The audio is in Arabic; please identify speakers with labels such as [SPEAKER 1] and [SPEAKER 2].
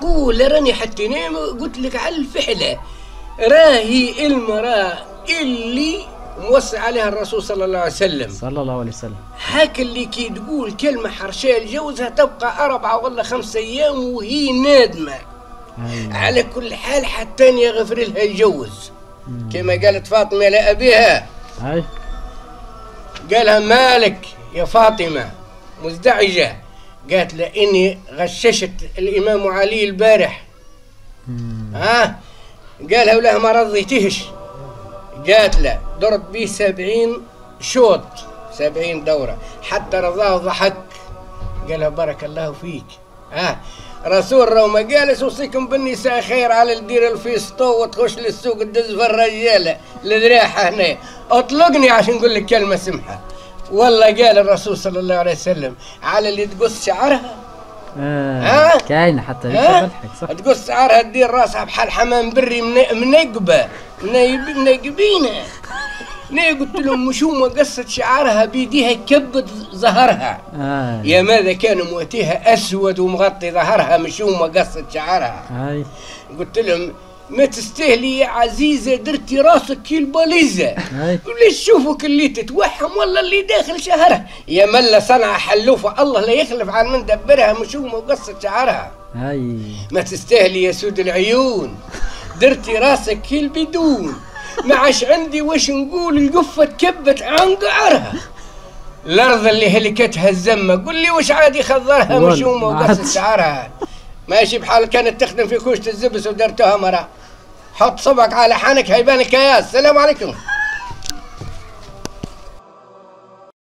[SPEAKER 1] قول راني حتى نام قلت لك على الفحلة راهي المرأة اللي موصي عليها الرسول صلى الله عليه وسلم.
[SPEAKER 2] صلى الله عليه وسلم.
[SPEAKER 1] هاك اللي كي تقول كلمة حرشية لجوزها تبقى أربعة ولا خمسة أيام وهي نادمة.
[SPEAKER 2] أيوة.
[SPEAKER 1] على كل حال حتى يغفر لها يجوز. كما قالت فاطمة لأبيها.
[SPEAKER 2] هاي
[SPEAKER 1] قالها مالك يا فاطمة مزدعجة. قالت له إني غششت الإمام علي البارح. ها؟ قالها ولا ما رضيتهش قالت له ضرب بيه سبعين شوط سبعين دورة حتى رضاه ضحك. قالها بارك الله فيك. ها؟ رسول روما جالس اوصيكم بالنساء خير على الدير الفيسطو وتخش للسوق تدز في الرجالة الذراحه هنا. أطلقني عشان نقول لك كلمة سمحة. والله قال الرسول صلى الله عليه وسلم على اللي تقص شعرها
[SPEAKER 2] آه.
[SPEAKER 1] ها؟
[SPEAKER 2] كاينة حتى بضحك صح
[SPEAKER 1] تقص شعرها تدير راسها بحال حمام بري من- منقبه منقبينه ني قلت لهم مشومه قصت شعرها بيديها كبت ظهرها
[SPEAKER 2] آه.
[SPEAKER 1] يا ماذا كان مواتيها أسود ومغطي ظهرها مشومه قصت شعرها
[SPEAKER 2] هاي
[SPEAKER 1] قلت لهم ما تستاهلي يا عزيزة درتي راسك كي الباليزة.
[SPEAKER 2] هاي.
[SPEAKER 1] ليش شوفك اللي تتوهم ولا اللي داخل شهرها. يا ملا صنع حلوفة الله لا يخلف عن من دبرها مشومه وقصت شعرها.
[SPEAKER 2] هاي.
[SPEAKER 1] ما تستاهلي يا سود العيون. درتي راسك كي البدون. ما عاش عندي وش نقول القفة تكبت عن قعرها. الأرض اللي هلكتها الزمة قل لي وش عادي خضرها مشومة
[SPEAKER 2] عادش.
[SPEAKER 1] شعرها. ماشي بحال كانت تخدم في كوشة الزبس ودرتها مرة. حط صبعك على حنك هيبانك يا السلام عليكم.